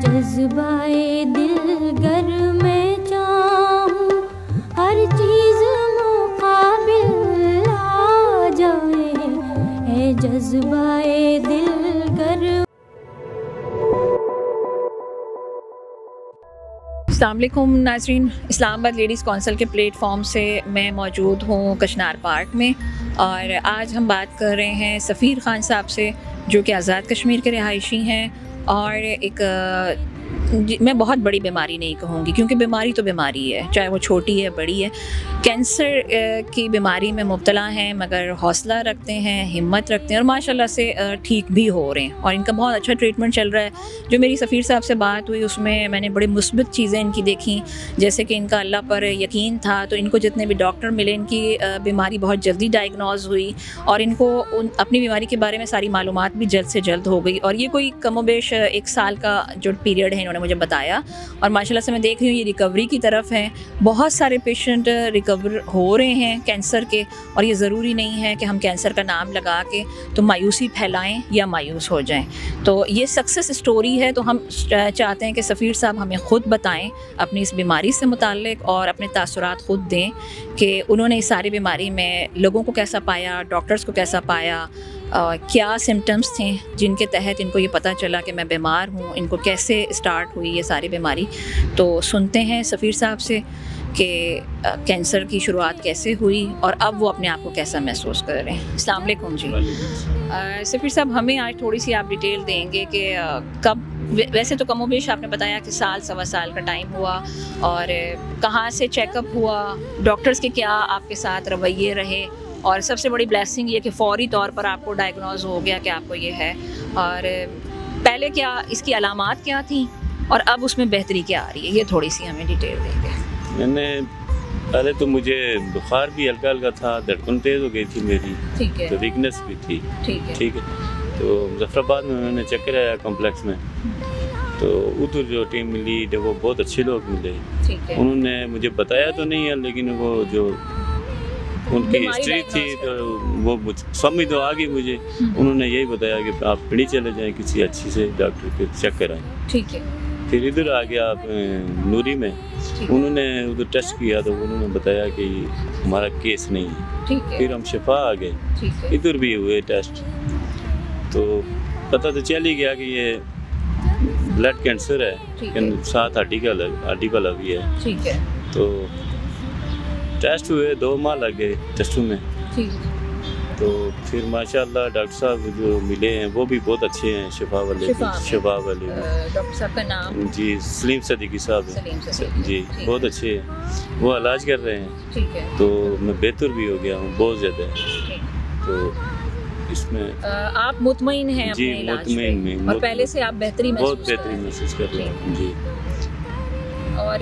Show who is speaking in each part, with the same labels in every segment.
Speaker 1: جذبائے دل گر میں چاہوں ہر چیز مقابل آ جائے۔ اے جذبائے دل گر
Speaker 2: السلام علیکم، ناظرین، اسلام آباد لیڈیز کونسل کے پلیٹ فارم سے میں موجود ہوں کشنار پارک میں۔ اور آج ہم بات کر رہے ہیں سفیر خان صاحب سے، جو کہ آزاد کشمیر کے رہائشی ہیں۔ اور ایک جی، میں بہت بڑی بیماری نہیں کہوں گی کیونکہ بیماری تو بیماری ہے چاہے وہ چھوٹی ہے بڑی ہے۔ کینسر کی بیماری میں مبتلا ہیں مگر حوصلہ رکھتے ہیں ہمت رکھتے ہیں اور ماشاء اللہ سے ٹھیک بھی ہو رہے ہیں۔ اور ان کا بہت اچھا ٹریٹمنٹ چل رہا ہے۔ جو میری سفیر صاحب سے بات ہوئی اس میں میں نے بڑی مثبت چیزیں ان کی دیکھیں جیسے کہ ان کا اللہ پر یقین تھا تو ان کو جتنے بھی ڈاکٹر ملے ان کی بیماری بہت جلدی ڈائگنوز ہوئی۔ اور ان کو ان اپنی بیماری کے بارے میں ساری معلومات بھی جلد سے جلد ہو گئی۔ اور یہ کوئی کم و بیش ایک سال کا جو پیریڈ ہے انہوں نے مجھے بتایا اور ماشاء اللہ سے میں دیکھ رہی ہوں، یہ ریکوری کی طرف ہیں۔ بہت سارے پیشنٹ ریکور ہو رہے ہیں کینسر کے اور یہ ضروری نہیں ہے کہ ہم کینسر کا نام لگا کے تو مایوسی پھیلائیں یا مایوس ہو جائیں۔ تو یہ سکسیس اسٹوری ہے تو ہم چاہتے ہیں کہ سفیر صاحب ہمیں خود بتائیں، اپنی اس بیماری سے متعلق اور اپنے تاثرات خود دیں کہ انہوں نے اس ساری بیماری میں لوگوں کو کیسا پایا ڈاکٹرس کو کیسا پایا۔ کیا سمٹمس تھے جن کے تحت ان کو یہ پتہ چلا کہ میں بیمار ہوں؟ ان کو کیسے اسٹارٹ ہوئی یہ ساری بیماری؟ تو سنتے ہیں سفیر صاحب سے کہ کینسر کی شروعات کیسے ہوئی اور اب وہ اپنے آپ کو کیسا محسوس کر رہے ہیں؟ السلام علیکم جی۔ سفیر صاحب، ہمیں آج تھوڑی سی آپ ڈیٹیل دیں گے کہ کب ویسے تو کم و بیش آپ نے بتایا کہ سال سوا سال کا ٹائم ہوا اور کہاں سے چیک اپ ہوا؟ ڈاکٹرس کے کیا آپ کے ساتھ رویے رہے؟ اور سب سے بڑی بلیسنگ یہ کہ فوری طور پر آپ کو ڈائگنوز ہو گیا کہ آپ کو یہ ہے اور پہلے کیا اس کی علامات کیا تھیں اور اب اس میں بہتری کیا آ رہی ہے؟ یہ تھوڑی سی ہمیں ڈیٹیل دیں گے۔
Speaker 3: میں نے پہلے تو مجھے بخار بھی ہلکا ہلکا تھا دھڑکن تیز ہو گئی تھی میری
Speaker 2: ٹھیک ہے۔
Speaker 3: تو ویکنیس بھی تھی۔
Speaker 2: ٹھیک ہے۔
Speaker 3: تو مظفر آباد میں میں نے چکر آیا کمپلیکس میں۔ تو ادھر جو ٹیم ملی وہ بہت اچھے لوگ ملے۔ انہوں نے مجھے بتایا تو نہیں ہے لیکن وہ جو ان کی ہسٹری تھی تو وہ مجھ- سمجھ تو آ گئی مجھے انہوں نے یہی بتایا کہ آپ پڑی چلے جائیں کسی اچھی سے ڈاکٹر کے چیک کرائیں۔
Speaker 2: ٹھیک ہے۔
Speaker 3: پھر ادھر آ گیا آپ نوری میں انہوں نے ادھر ٹیسٹ کیا تو انہوں نے بتایا کہ ہمارا کیس نہیں ہے۔ پھر ہم شفا آ گئے۔ ادھر بھی ہوئے ٹیسٹ۔ تو پتہ تو چل ہی گیا کہ یہ بلڈ کینسر ہے۔ ساتھ ہڈی کا لگ ہڈی کا
Speaker 2: ٹھیک ہے۔
Speaker 3: تو ٹیسٹ ہوئے دو ماہ لگ گئے ٹیسٹوں میں۔ تو پھر ماشاء اللہ ڈاکٹر صاحب جو ملے ہیں وہ بھی بہت اچھے ہیں شفا والے
Speaker 2: شفا
Speaker 3: والے۔
Speaker 2: ڈاکٹر صاحب کا نام؟
Speaker 3: جی سلیم صدیقی صاحب ہیں۔ جی بہت اچھے ہیں۔ وہ علاج کر رہے ہیں۔
Speaker 2: ہے۔
Speaker 3: تو میں بہتر بھی ہو گیا ہوں بہت زیادہ۔
Speaker 2: ٹھیک۔
Speaker 3: تو اس میں
Speaker 2: آپ مطمئن ہیں
Speaker 3: جی مطمئن میں
Speaker 2: اور پہلے سے آپ بہتری
Speaker 3: بہت
Speaker 2: محسوس کر
Speaker 3: بہترین
Speaker 2: رہے
Speaker 3: محسوس کر رہا ہوں۔ جی۔
Speaker 2: ہیں اور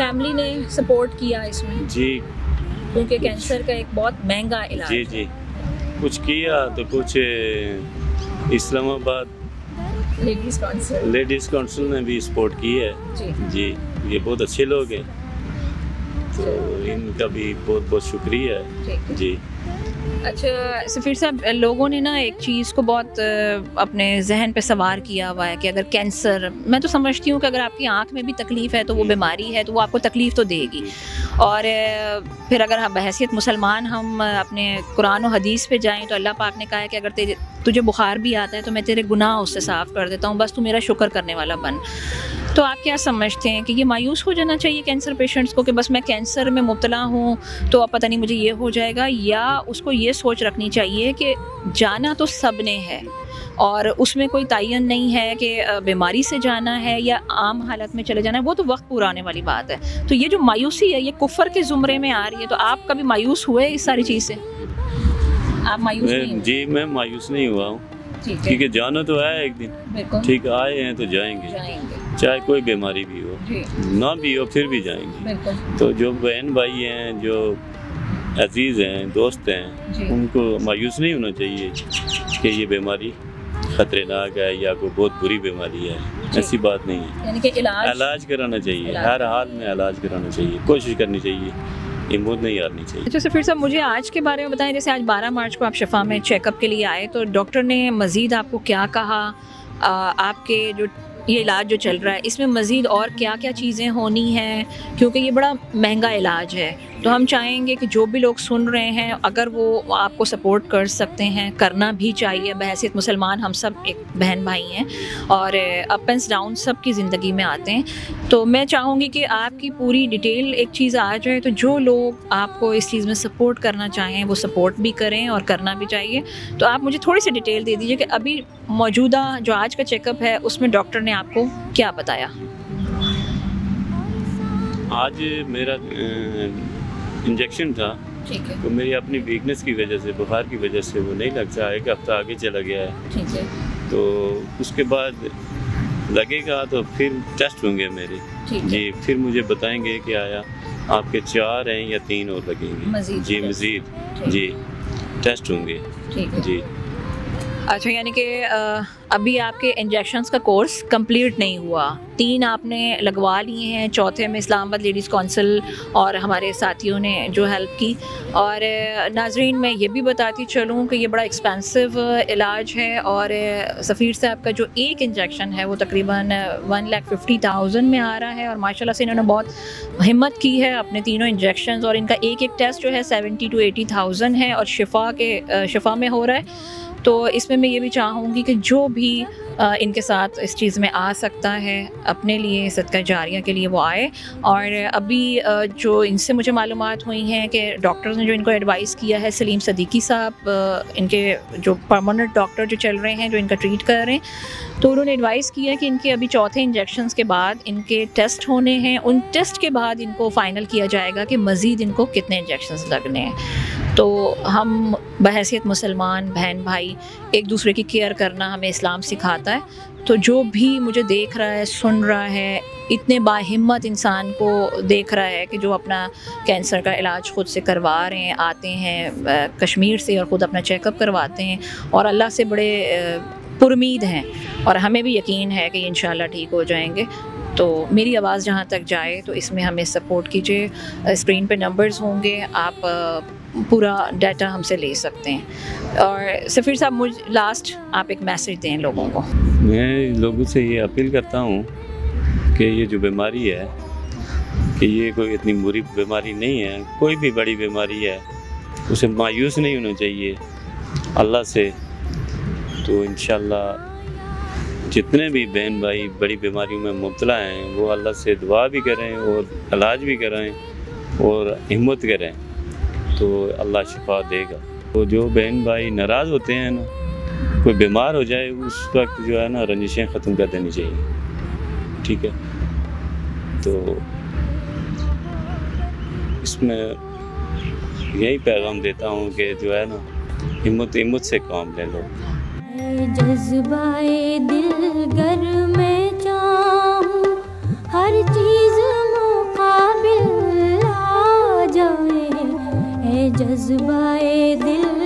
Speaker 2: فیملی نے سپورٹ کیا اس میں.
Speaker 3: جی.
Speaker 2: کیونکہ کینسر کا ایک بہت مہنگا علاج
Speaker 3: جی جی. کچھ کیا تو کچھ اسلام آباد
Speaker 2: لیڈیز کونسل
Speaker 3: لیڈیز کونسل نے بھی سپورٹ کی ہے.
Speaker 2: جی.
Speaker 3: جی. یہ بہت اچھے لوگ ہیں. تو ان کا بھی بہت بہت شکریہ۔ جی۔
Speaker 2: اچھا سفیر صاحب لوگوں نے نا ایک چیز کو بہت اپنے ذہن پہ سوار کیا ہوا ہے کہ اگر کینسر میں تو سمجھتی ہوں کہ اگر آپ کی آنکھ میں بھی تکلیف ہے تو وہ بیماری ہے تو وہ آپ کو تکلیف تو دے گی۔ اور پھر اگر بحیثیت مسلمان ہم اپنے قرآن و حدیث پہ جائیں تو اللہ پاک نے کہا ہے کہ اگر تجھے بخار بھی آتا ہے تو میں تیرے گناہ اس سے صاف کر دیتا ہوں بس تو میرا شکر کرنے والا بن۔ تو آپ کیا سمجھتے ہیں کہ یہ مایوس ہو جانا چاہیے کینسر پیشنٹس کو کہ بس میں کینسر میں مبتلا ہوں تو اب پتہ نہیں مجھے یہ ہو جائے گا؟ یا اس کو یہ سوچ رکھنی چاہیے کہ جانا تو سب نے ہے اور اس میں کوئی تعین نہیں ہے کہ بیماری سے جانا ہے یا عام حالت میں چلے جانا ہے وہ تو وقت پورا آنے والی بات ہے۔ تو یہ جو مایوسی ہے یہ کفر کے زمرے میں آ رہی ہے تو آپ کبھی مایوس ہوئے اس ساری چیز سے؟ آپ مایوس نہیں؟
Speaker 3: جی میں مایوس نہیں ہوا ہوں۔ کیونکہ جانا تو ہے ایک دن۔ ٹھیک آئے ہیں تو جائیں گے۔ چاہے کوئی بیماری بھی ہو
Speaker 2: جی۔
Speaker 3: نہ بھی ہو پھر بھی جائیں گے۔
Speaker 2: بالکل۔
Speaker 3: تو جو بہن بھائی ہیں جو عزیز ہیں دوست ہیں
Speaker 2: جی۔
Speaker 3: ان کو مایوس نہیں ہونا چاہیے کہ یہ بیماری خطرناک ہے یا کوئی بہت بری بیماری ہے۔
Speaker 2: جی۔
Speaker 3: ایسی بات نہیں ہے۔
Speaker 2: یعنی کہ علاج۔
Speaker 3: علاج کرانا چاہیے۔ ہر حال میں علاج کرانا چاہیے۔ کوشش کرنی چاہیے۔ ہمت نہیں ہارنی چاہیے۔
Speaker 2: اچھا سفیر صاحب مجھے آج کے بارے میں بتائیں جیسے آج بارہ مارچ کو آپ شفا میں چیک اپ کے لیے آئے تو ڈاکٹر نے مزید آپ کو کیا کہا؟ آپ کے جو یہ علاج جو چل رہا ہے، اس میں مزید اور کیا کیا چیزیں ہونی ہیں؟ کیونکہ یہ بڑا مہنگا علاج ہے۔ تو ہم چاہیں گے کہ جو بھی لوگ سن رہے ہیں، اگر وہ آپ کو سپورٹ کر سکتے ہیں، کرنا بھی چاہیے۔ بحثیت مسلمان ہم سب ایک بہن بھائی ہیں اور اپ اینڈ ڈاؤن سب کی زندگی میں آتے ہیں۔ تو میں چاہوں گی کہ آپ کی پوری ڈیٹیل ایک چیز آ جائے۔ تو جو لوگ آپ کو اس چیز میں سپورٹ کرنا چاہیں، وہ سپورٹ بھی کریں اور کرنا بھی چاہیے۔ تو آپ مجھے تھوڑی سی ڈیٹیل دے دیجیے کہ ابھی موجودہ جو آج کا چیک اپ ہے، اس میں ڈاکٹر نے آپ کو کیا بتایا؟
Speaker 3: آج میرا انجیکشن تھا
Speaker 2: ہے۔
Speaker 3: تو میری اپنی ویکنس کی وجہ سے بخار کی وجہ سے وہ نہیں لگتا ایک ہفتہ آگے چلا گیا ہے۔
Speaker 2: ہے۔
Speaker 3: تو اس کے بعد لگے گا تو پھر ٹیسٹ ہوں گے میرے۔
Speaker 2: ہے۔
Speaker 3: جی پھر مجھے بتائیں گے کہ آیا آپ کے چار ہیں یا تین اور لگیں گے؟ جی۔ مزید۔ جی ٹیسٹ ہوں گے۔
Speaker 2: ہے۔
Speaker 3: جی۔
Speaker 2: اچھا یعنی کہ ابھی آپ کے انجیکشنس کا کورس کمپلیٹ نہیں ہوا۔ تین آپ نے لگوا لیے ہیں۔ چوتھے میں اسلام آباد لیڈیز کونسل اور ہمارے ساتھیوں نے جو ہیلپ کی۔ اور ناظرین، میں یہ بھی بتاتی چلوں کہ یہ بڑا ایکسپینسو علاج ہے۔ اور سفیر صاحب کا جو ایک انجیکشن ہے، وہ تقریباً ون لاکھ ففٹی تھاؤزنڈ میں آ رہا ہے۔ اور ماشاء اللہ سے انہوں نے بہت ہمت کی ہے اپنے تینوں انجیکشنز اور ان کا ایک ایک ٹیسٹ جو ہے سیونٹی ٹو ایٹی تھاؤزنڈ ہے۔ اور شفا کے شفا میں ہو رہا ہے۔ تو اس میں میں یہ بھی چاہوں گی کہ جو بھی ان کے ساتھ اس چیز میں آ سکتا ہے، اپنے لیے صدقہ جاریہ کے لیے وہ آئے۔ اور ابھی جو ان سے مجھے معلومات ہوئی ہیں کہ ڈاکٹرز نے جو ان کو ایڈوائز کیا ہے، سلیم صدیقی صاحب ان کے جو پرماننٹ ڈاکٹر جو چل رہے ہیں، جو ان کا ٹریٹ کر رہے ہیں، تو انہوں نے ایڈوائز کیا کہ ان کے ابھی چوتھے انجیکشنز کے بعد ان کے ٹیسٹ ہونے ہیں۔ ان ٹیسٹ کے بعد ان کو فائنل کیا جائے گا کہ مزید ان کو کتنے انجیکشنز لگنے ہیں۔ تو ہم بحیثیت مسلمان بہن بھائی ایک دوسرے کی کیئر کرنا ہمیں اسلام سکھاتا ہے۔ تو جو بھی مجھے دیکھ رہا ہے سن رہا ہے اتنے باہمت انسان کو دیکھ رہا ہے کہ جو اپنا کینسر کا علاج خود سے کروا رہے ہیں آتے ہیں کشمیر سے اور خود اپنا چیک اپ کرواتے ہیں اور اللہ سے بڑے آ، پرامید ہیں۔ اور ہمیں بھی یقین ہے کہ انشاءاللہ ٹھیک ہو جائیں گے۔ تو میری آواز جہاں تک جائے تو اس میں ہمیں سپورٹ کیجیے۔ اسکرین پہ نمبرز ہوں گے، آپ پورا ڈیٹا ہم سے لے سکتے ہیں۔ اور سفیر صاحب، مجھ لاسٹ آپ ایک میسج دیں لوگوں کو۔
Speaker 3: میں لوگوں سے یہ اپیل کرتا ہوں کہ یہ جو بیماری ہے، کہ یہ کوئی اتنی بری بیماری نہیں ہے، کوئی بھی بڑی بیماری ہے، اسے مایوس نہیں ہونا چاہیے۔ اللہ سے تو انشاءاللہ جتنے بھی بہن بھائی بڑی بیماریوں میں مبتلا ہیں، وہ اللہ سے دعا بھی کریں اور علاج بھی کرائیں اور ہمت کریں، تو اللہ شفا دے گا۔ تو جو بہن بھائی ناراض ہوتے ہیں نا، کوئی بیمار ہو جائے، اس وقت جو ہے نا رنجشیں ختم کر دینی چاہیے۔ ٹھیک ہے؟ تو اس میں یہی پیغام دیتا ہوں کہ جو ہے نا، ہمت ہمت سے کام لے لو۔
Speaker 1: جذبائے دل گر میں چاہوں ہر چیز مقابل آ جائے۔ اے جذبائے دل